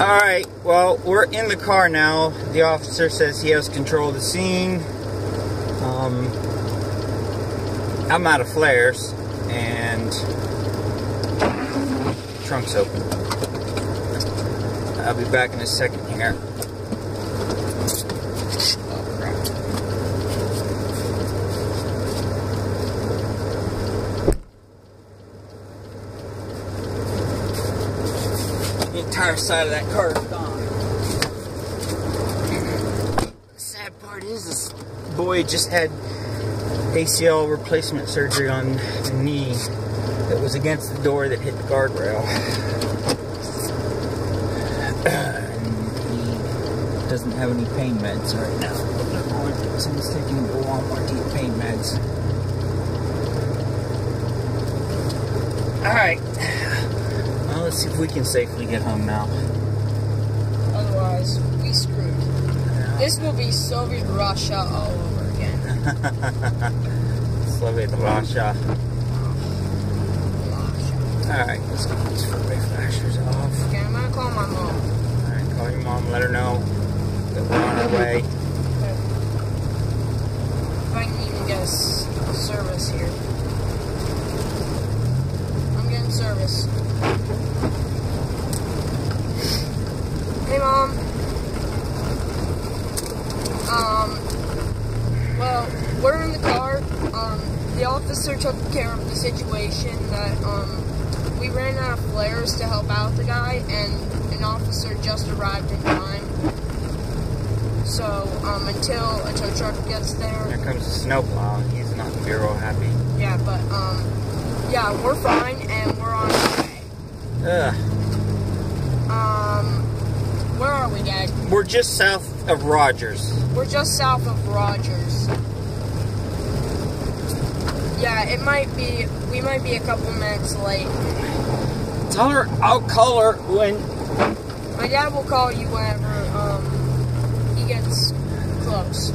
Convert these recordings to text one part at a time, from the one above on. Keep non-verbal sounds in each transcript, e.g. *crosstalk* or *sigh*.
Alright, well, we're in the car now. The officer says he has control of the scene. Um, I'm out of flares, and trunk's open. I'll be back in a second here. The entire side of that car is gone. The sad part is this boy just had ACL replacement surgery on the knee that was against the door that hit the guardrail. he doesn't have any pain meds right now. Someone's taking him to Walmart to get pain meds. Alright. Let's see if we can safely get home now. Otherwise, we screwed. This will be Soviet Russia all over again. *laughs* Soviet Russia. Russia. Alright, let's get these four-way flashers off. Okay, I'm gonna call my mom. Alright, call your mom, let her know that we're on our way. If I can even get a service here. I'm getting service. Hey, mom. Um. Well, we're in the car. Um, the officer took care of the situation that um we ran out of flares to help out the guy, and an officer just arrived in time. So um, until a tow truck gets there, Here comes the snowplow. He's not gonna be real happy. yeah. But um, yeah, we're fine, and we're on our way. Ugh. Um, where are we, Dad? We're just south of Rogers. We're just south of Rogers. Yeah, it might be. We might be a couple minutes late. Tell her I'll call her when. My dad will call you whenever um he gets close.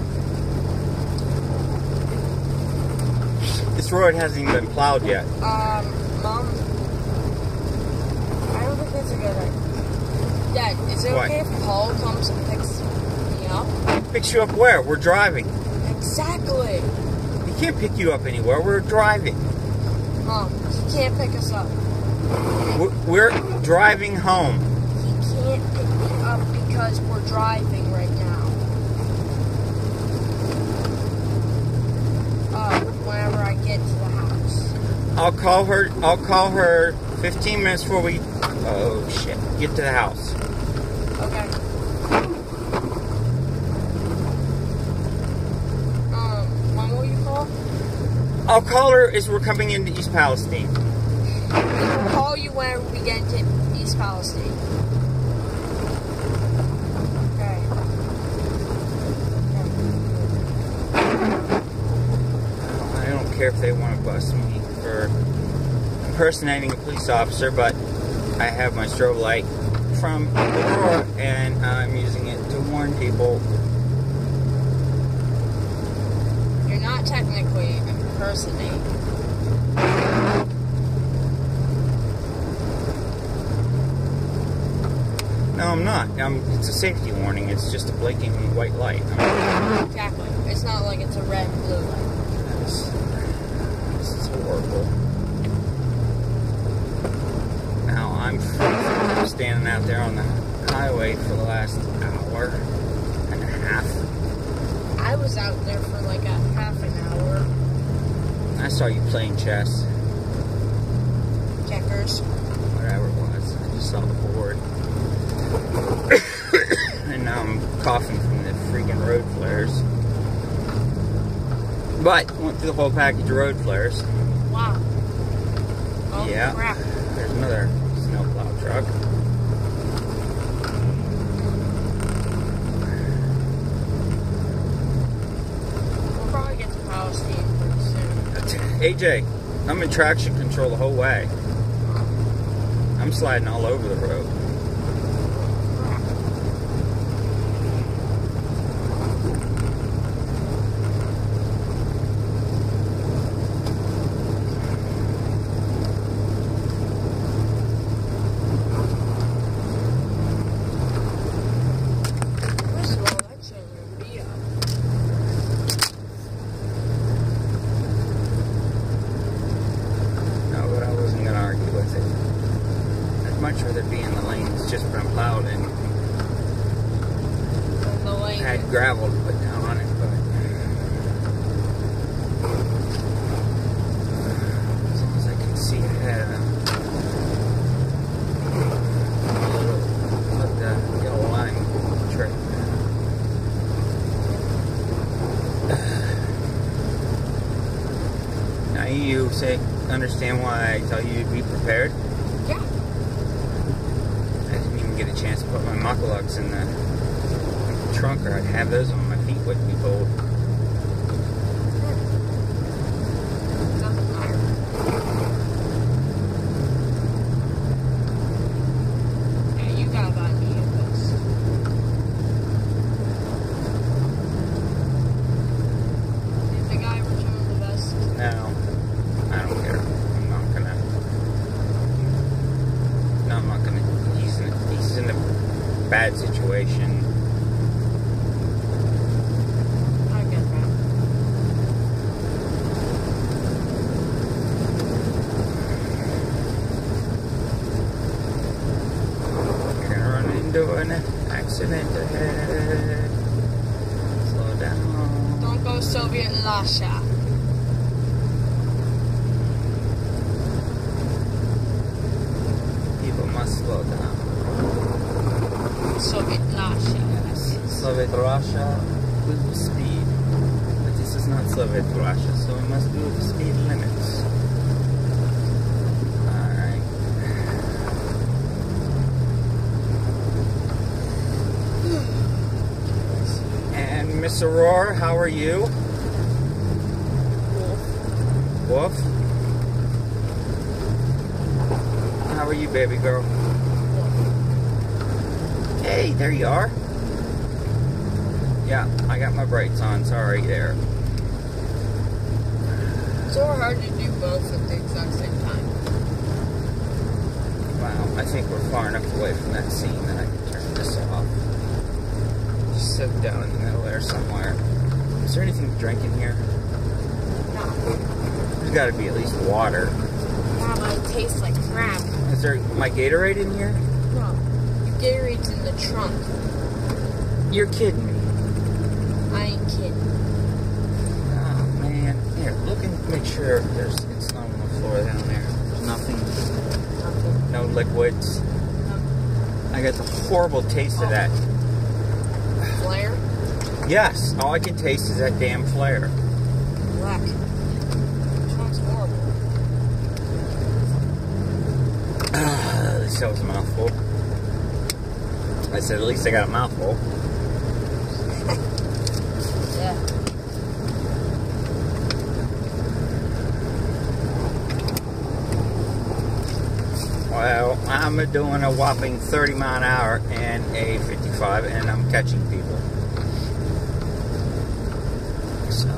This road hasn't even been plowed yet. Um, mom. I don't think that's a good idea. Dad, is it What? okay if Paul comes and picks me up? Picks you up where? We're driving. Exactly. Can't pick you up anywhere. We're driving. Mom, he can't pick us up. We're, we're driving home. He can't pick me up because we're driving right now. Uh, whenever I get to the house. I'll call her. I'll call her 15 minutes before we. Oh shit! Get to the house. Okay. Um, when will you call? I'll call her as we're coming into East Palestine. We'll call you whenever we get into East Palestine. Okay. I don't care if they want to bust me for impersonating a police officer, but I have my strobe light from Aurora and I'm using it to warn people. You're not technically impersonating. No, I'm not. Um, it's a safety warning. It's just a blinking white light. Exactly. It's not like it's a red blue light. This, this is horrible. Now I'm freezing. standing out there on the highway for the last hour and a half. I was out there for like a half an hour. I saw you playing chess, Checkers. whatever it was. I just saw the board. *coughs* and now I'm coughing from the freaking road flares. But went through the whole package of road flares. Wow. Oh Yeah. crap. There's another snowplow truck. We'll probably get to Palestine pretty soon. AJ, I'm in traction control the whole way. I'm sliding all over the road. and the lane's just been plowed and had gravel to put down on it, but as long as I can see ahead, uh, let the yellow line trick. Now you say understand why I tell you to be prepared. Yeah. I didn't even get a mukluks in the trunk, or I'd have those on my feet wouldn't be cold. Doesn't matter. Yeah, you gotta buy me a vest. Did the guy return the vest? No, I don't care. I'm not gonna. No, I'm not gonna. He's in. He's in a bad situation. I get that. You're gonna run into an accident ahead. Slow down. Don't go Soviet Russia. People must slow down. Soviet Russia. Yes. Soviet Russia with speed. But this is not Soviet Russia, so we must do the speed limits. Alright. Aurora, how are you? Wolf? How are you, baby girl? Hey, there you are. Yeah, I got my brakes on. Sorry there. So hard to do both at the exact same time. Wow, I think we're far enough away from that scene that I can turn this off. Just sit down in the middle there somewhere. Is there anything to drink in here? No. There's got to be at least water. Yeah, but it tastes like crap. Is there my Gatorade in here? No. Your Gatorade's in the trunk. You're kidding me. I ain't kidding. Oh man. Here, look and make sure there's it's not on the floor down there. There's nothing, Nothing. no liquids. I got the horrible taste of that. Yes, all I can taste is that damn flare. Black. Trunk's horrible. this was a mouthful. I said, at least I got a mouthful. *laughs* Yeah. Well, I'm doing a whopping 30 mile an hour and a 55, and I'm catching people. So,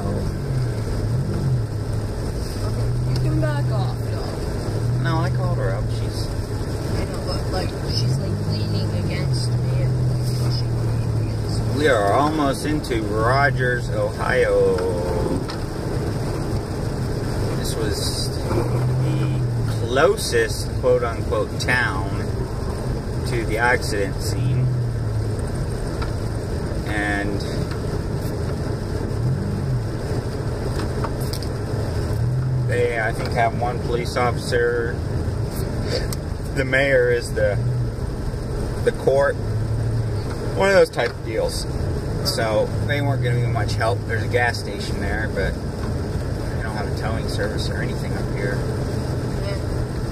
You can back off, dog. no, I called her up. She's, I know, but like she's like leaning against me and pushing me against me. we are almost into Rogers, Ohio. This was the closest quote unquote town to the accident scene. And they, I think, have one police officer. The mayor is the the court. One of those type of deals. So they weren't giving me much help. There's a gas station there, but they don't have a towing service or anything up here.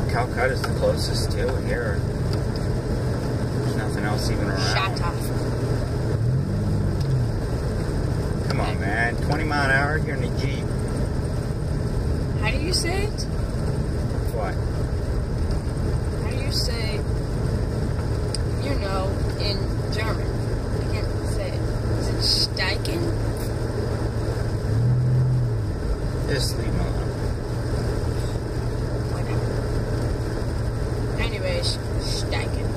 Calcutta's the closest to here. There's nothing else even around. Shut up. Come on, man. 20 mile an hour, you're in a Jeep. How do you say it? What? How do you say you know in German? I can't say it. Is it steigen? Just leave him alone. Whatever. Anyways, steigen.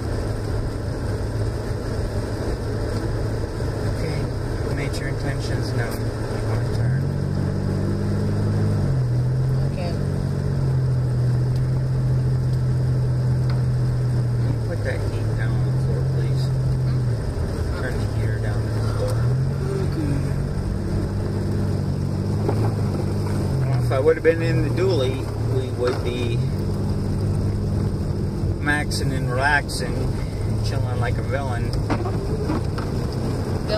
Okay. Made your intentions known. You want to turn. Okay. You put that would have been in the dually, we would be maxing and relaxing, chilling like a villain. The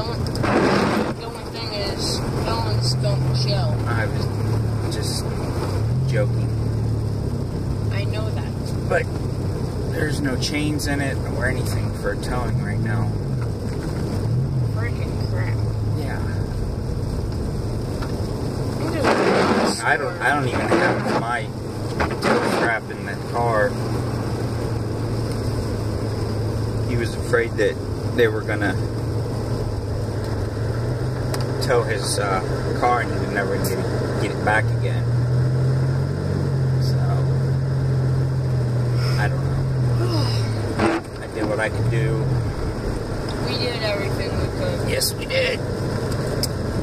only thing is, villains don't chill. I was just joking. I know that. But there's no chains in it or anything for towing right now. Freaking crap. Yeah. I'm just I don't I don't even have my tow strap in that car. He was afraid that they were gonna tow his uh, car and he would never get it, get it back again. So I don't know. *sighs* I did what I could do. We did everything we could. Yes, we did.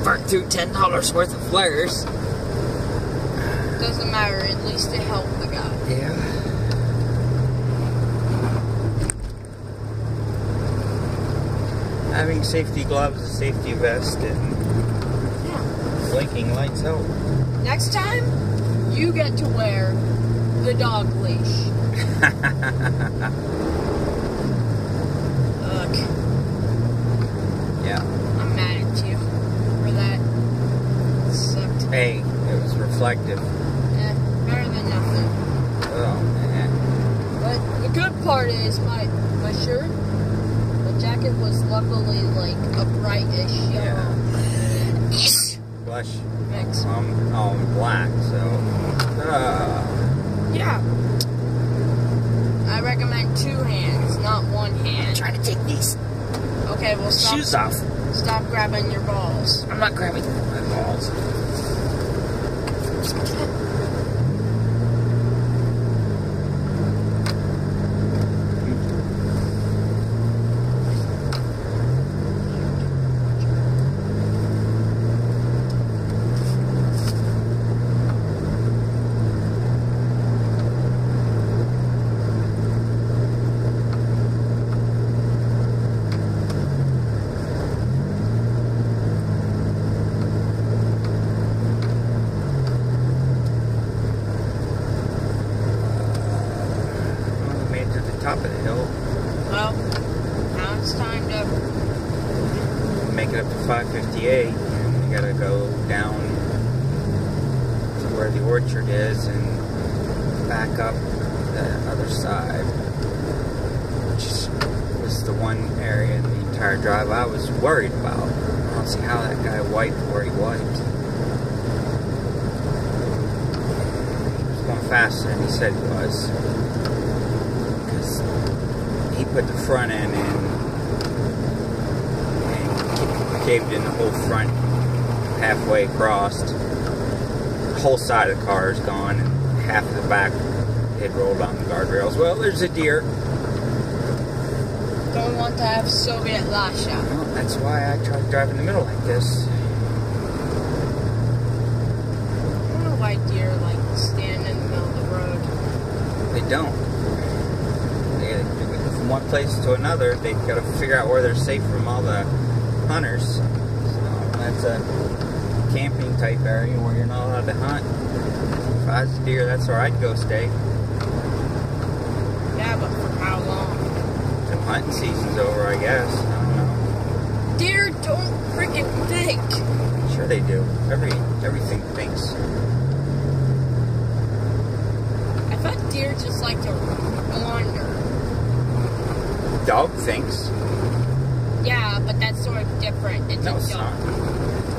Burnt through ten dollars worth of flares. Doesn't matter. At least it helped the guy. Yeah. Having safety gloves, a safety vest, and Yeah. blinking lights help. Next time, you get to wear the dog leash. *laughs* Ugh, yeah. I'm mad at you for that. Sucked. Hey, it was reflective. Eh, better than nothing. Oh man. But the good part is my my shirt, the jacket was luckily like a brightish yellow. Yes. Blush. Mix. Um, oh, I'm black, so. Uh, Yeah. I recommend two hands, not one hand. I'm trying to take these Okay, well stop. shoes off. Stop grabbing your balls. I'm not grabbing my balls. Well, we made it to the top of the hill. Well, now it's time to. make it up to 558 and we gotta go down to where the orchard is and back up the other side which was the one area in the entire drive I was worried about. I don't see how that guy wiped where he wiped. He was going faster than he said he was because he put the front end in and caved in the whole front halfway across. The whole side of the car is gone, and half of the back had rolled on the guardrails. Well, there's a deer. Don't want to have Soviet lash out. Well, that's why I try to drive in the middle like this. I don't know why deer like stand in the middle of the road. They don't. They, from one place to another, they've got to figure out where they're safe from all the hunters. So that's a camping type area where you're not allowed to hunt. If I was a deer, that's where I'd go stay. Yeah, but for how long? Till hunting season's over, I guess. I don't know. Deer don't freaking think. Sure they do. Every everything thinks. I thought deer just like to wander. Dog thinks. Yeah, but that's sort of different. It's No, it's not.